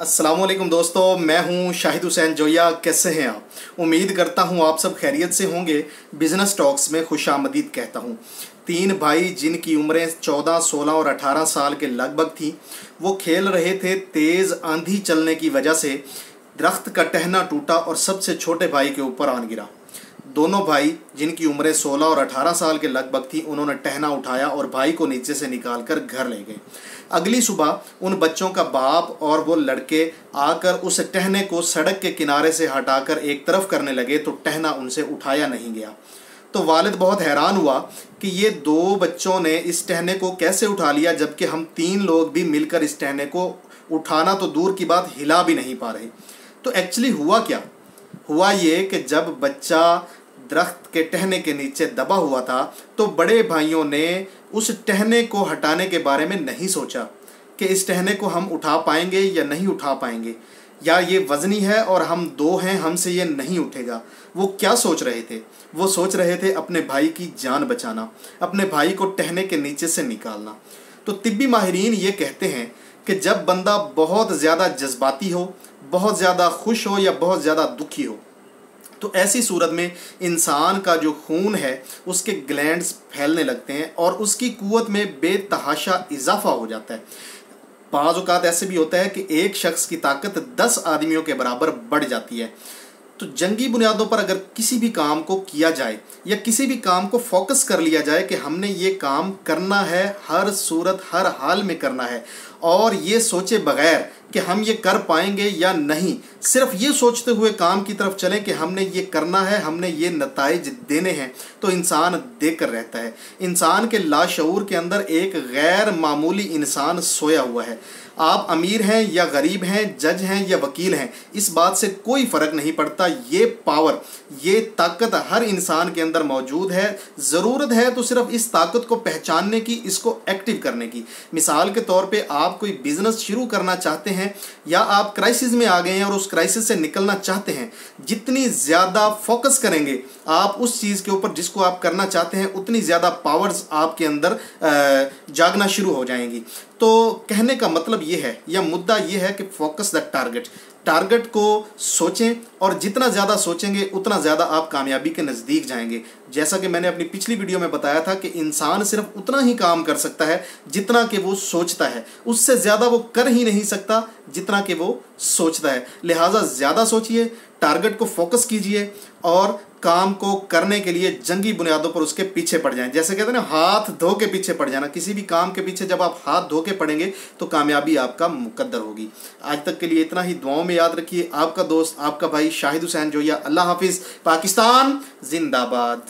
असलम दोस्तों मैं हूँ शाहिद हुसैन जोया कैसे हैं आप? उम्मीद करता हूँ आप सब खैरियत से होंगे। बिज़नेस टॉक्स में खुश आमदीद कहता हूँ। तीन भाई जिनकी उम्रें 14, 16 और 18 साल के लगभग थी वो खेल रहे थे तेज़ आंधी चलने की वजह से दरख्त का टहना टूटा और सबसे छोटे भाई के ऊपर आन गिरा। दोनों भाई, जिनकी उम्रें 16 और 18 साल के लगभग थी, उन्होंने टहना उठाया और भाई को नीचे से निकालकर घर ले गए। अगली सुबह, उन बच्चों का बाप और वो लड़के आकर उस टहने को सड़क के किनारे से हटाकर एक तरफ़ करने लगे तो टहना उनसे उठाया नहीं गया। तो वालिद बहुत हैरान हुआ कि ये दो बच्चों ने इस टहने को कैसे उठा लिया, जबकि हम तीन लोग भी मिलकर इस टहने को उठाना तो दूर की बात हिला भी नहीं पा रहे। तो एक्चुअली हुआ क्या? हुआ ये कि जब बच्चा दरख्त के टहने के नीचे दबा हुआ था तो बड़े भाइयों ने उस टहने को हटाने के बारे में नहीं सोचा कि इस टहने को हम उठा पाएँगे या नहीं उठा पाएँगे। या ये वजनी है और हम दो हैं, हमसे ये नहीं उठेगा। वो क्या सोच रहे थे? वो सोच रहे थे अपने भाई की जान बचाना, अपने भाई को टहने के नीचे से निकालना। तो तिब्बी माहरीन ये कहते हैं कि जब बंदा बहुत ज़्यादा जज्बाती हो, बहुत ज़्यादा खुश हो या बहुत ज़्यादा दुखी हो तो ऐसी सूरत में इंसान का जो खून है, उसके ग्लैंड्स फैलने लगते हैं और उसकी कुत में बेतहाशा इजाफा हो जाता है। बाज़ात ऐसे भी होता है कि एक शख्स की ताकत दस आदमियों के बराबर बढ़ जाती है। तो जंगी बुनियादों पर अगर किसी भी काम को किया जाए या किसी भी काम को फोकस कर लिया जाए कि हमने ये काम करना है, हर सूरत, हर हाल में करना है और ये सोचे बगैर कि हम ये कर पाएँगे या नहीं। सिर्फ़ ये सोचते हुए काम की तरफ़ चलें कि हमने ये करना है, हमने ये नतज देने हैं तो इंसान देकर रहता है। इंसान के लाशूर के अंदर एक गैर मामूली इंसान सोया हुआ है। आप अमीर हैं या गरीब हैं, जज हैं या वकील हैं, इस बात से कोई फ़र्क नहीं पड़ता। ये पावर, ये ताकत हर इंसान के अंदर मौजूद है। ज़रूरत है तो सिर्फ़ इस ताकत को पहचानने की, इसको एक्टिव करने की। मिसाल के तौर पे आप कोई बिज़नेस शुरू करना चाहते हैं या आप क्राइसिस में आ गए हैं और उस क्राइसिस से निकलना चाहते हैं, जितनी ज़्यादा फोकस करेंगे, आप उस चीज़ के ऊपर जिसको आप करना चाहते हैं, उतनी ज़्यादा पावर्स आपके अंदर जागना शुरू हो जाएँगी। तो कहने का मतलब ये है, या मुद्दा ये है कि फोकस द टारगेट टारगेट को सोचें और जितना ज़्यादा सोचेंगे, उतना ज़्यादा आप कामयाबी के नज़दीक जाएँगे। जैसा कि मैंने अपनी पिछली वीडियो में बताया था कि इंसान सिर्फ़ उतना ही काम कर सकता है जितना कि वो सोचता है। उससे ज़्यादा वो कर ही नहीं सकता जितना कि वो सोचता है। लिहाजा ज़्यादा सोचिए, टारगेट को फोकस कीजिए और काम को करने के लिए जंगी बुनियादों पर उसके पीछे पड़ जाएँ। जैसे कहते हैं ना, हाथ धो के पीछे पड़ जाना। किसी भी काम के पीछे जब आप हाथ धो के पड़ेंगे तो कामयाबी आपका मुकद्दर होगी। आज तक के लिए इतना ही दुआओं में याद रखिए। आपका दोस्त, आपका भाई शाहिद हुसैन जोया अल्लाह हाफिज़, पाकिस्तान, जिंदाबाद।